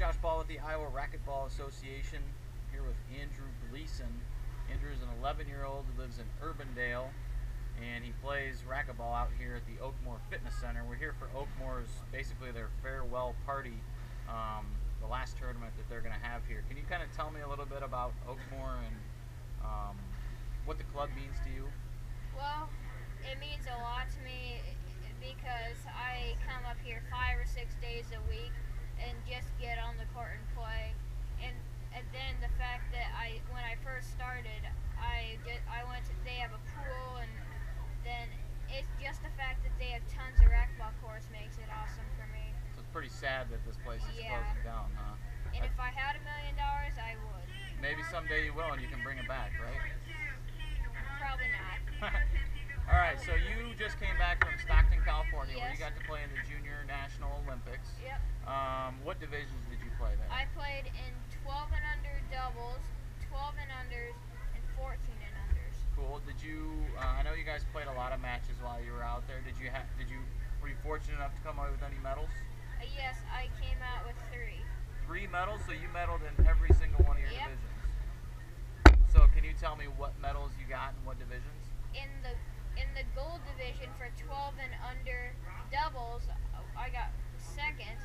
Josh Ball with the Iowa Racquetball Association. Here with Andrew Gleason. Andrew is an 11-year-old who lives in Urbandale, and he plays racquetball out here at the Oakmoor Fitness Center. We're here for Oakmoor's basically their farewell party, um, the last tournament that they're going to have here. Can you kind of tell me a little bit about Oakmoor and um, what the club means to you? Well, it means a lot to me because I come up here five or six days a week and just get on the court and play. And, and then the fact that I, when I first started, I just, I went to, they have a pool and then it's just the fact that they have tons of racquetball courts makes it awesome for me. So it's pretty sad that this place is Yeah. closing down, huh? And if I had a million dollars, I would. Maybe someday you will and you can bring it back, right? Probably not. All right, so you just came back from California, where you got to play in the Junior National Olympics. Yep. Um, what divisions did you play there? I played in 12 and under doubles, 12 and unders, and 14 and unders. cool. Did you? Uh, I know you guys played a lot of matches while you were out there. Did you have? Did you? Were you fortunate enough to come away with any medals? Uh, yes, I came out with three. Three medals. So you medaled in every single one of your Yep. divisions. So can you tell me what medals you got in what divisions? In the in the gold division for 12 and under doubles, I got second,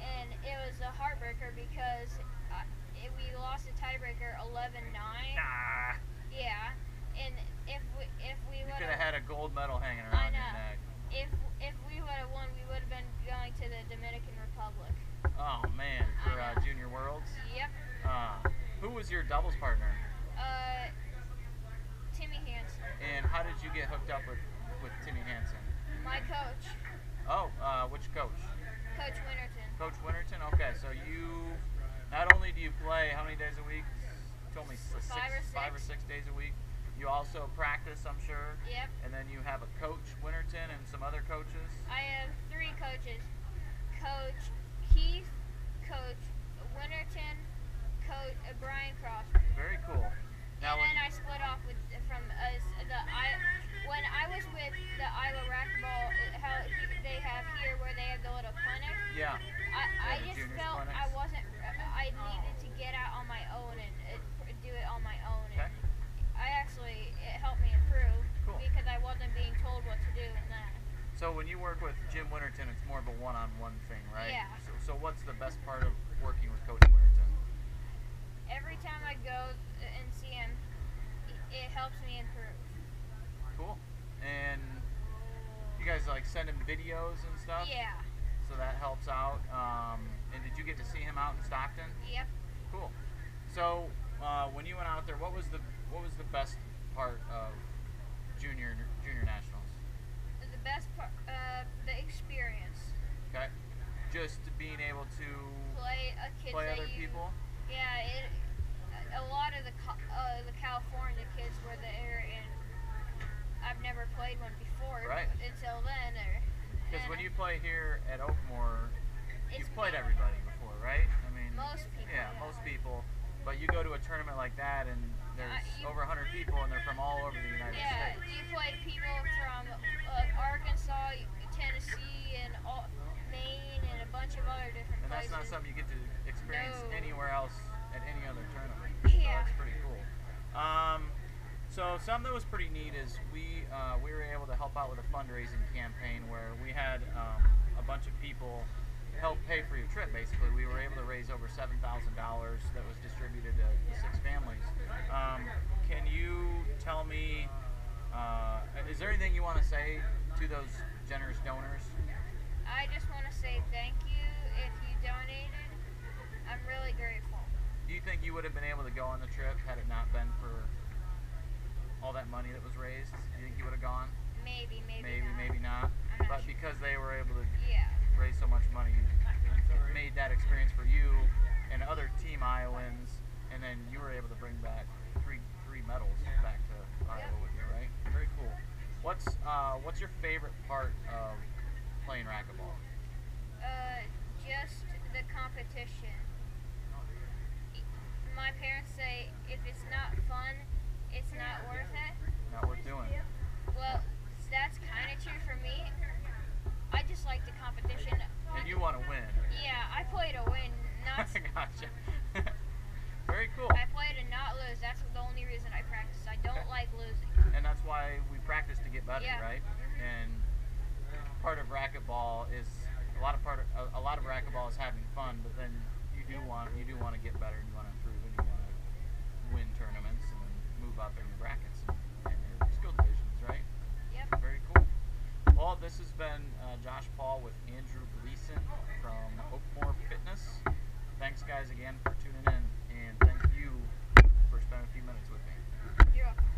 and it was a heartbreaker because uh, it, we lost a tiebreaker 11-9. Nah. Yeah, and if we if we would have had a gold medal hanging around I around your know. neck. if if we would have won, we would have been going to the Dominican Republic. Oh man, for uh. Junior Worlds. Yep. Uh, who was your doubles partner? Uh, Timmy Hansen, And how did you get hooked up with, with Timmy Hansen? Coach, Oh, uh, which coach? Coach Winterton. Coach Winterton? Okay, so you, not only do you play how many days a week? You told me six, Five or five or six. six days a week. You also practice, I'm sure. Yep. And then you have a coach, Winterton, and some other coaches. I have three coaches. Coach Keith, Coach Winterton, Coach uh, Brian Crawford. Very cool. Now, and then I split off with from us the I when I was with the Iowa racquetball uh, how they have here where they have the little clinic. yeah, I, I the just felt I clinics. wasn't I needed to get out on my own and uh, do it on my own. Okay. And I actually it helped me improve Cool. because I wasn't being told what to do and that. so when you work with Jim Winterton, it's more of a one-on-one thing, right? Yeah. So, so what's the best part of working with Coach Winterton? Every time I go and see him, it- it helps me improve. Cool. And you guys like send him videos and stuff? Yeah. So that helps out. Um, and did you get to see him out in Stockton? Yep. Cool. So uh, when you went out there, what was the what was the best part of junior junior nationals? The best part, uh, the experience. Okay, just being able to Play a kids play other you, people. Yeah, it. A lot of the uh, the California kids were there, and I've never played one before Right. until then. Or Because when you play here at Oakmoor, It's you've played everybody before, right? I mean, Most people, Yeah, yeah. most people. But you go to a tournament like that, and there's Uh, over 100 people, and they're from all over the United yeah, States. you play people from uh, Arkansas, Tennessee, and all, Maine, and a bunch of other different And that's places. not something you get to experience No. anywhere else at any other tournament. Yeah. So it's pretty cool. Um, so something that was pretty neat is we uh, we were able to help out with a fundraising campaign where we had um, a bunch of people help pay for your trip. Basically, we were able to raise over seven thousand dollars that was distributed to, to six families. Um, can you tell me? Uh, is there anything you want to say to those generous donors? I just want to say thank you if you donated. I'm really grateful. Do you think you would have been able to go on the trip had it not been all that money that was raised? Do you think he would have gone? Maybe, maybe, maybe, not. maybe not. I'm not But sure. because they were able to Yeah. raise so much money, it made that experience for you and other team Iowans, and then you were able to bring back three three medals back to Iowa Yeah. with you, right? Very cool. What's uh, what's your favorite part of playing racquetball? Uh, just the competition. My parents say if it's not fun, it's not worth it. Not worth doing. Well, that's kind of true for me. I just like the competition. And you want to win. Yeah, I play to win, not Gotcha. Very cool. I play to not lose. That's the only reason I practice. I don't like losing. And that's why we practice to get better, Yeah. right? Mhm. And part of racquetball is a lot of part of, a, a lot of racquetball is having fun, but then you do want you do want to get better and you want to improve and you want to win tournaments and move up in brackets and, and your skill divisions, right? Yep. Very cool. Well, this has been uh, Josh Paul with Andrew Gleason from Oakmoor Fitness. Thanks, guys, again for tuning in, and thank you for spending a few minutes with me. You're welcome.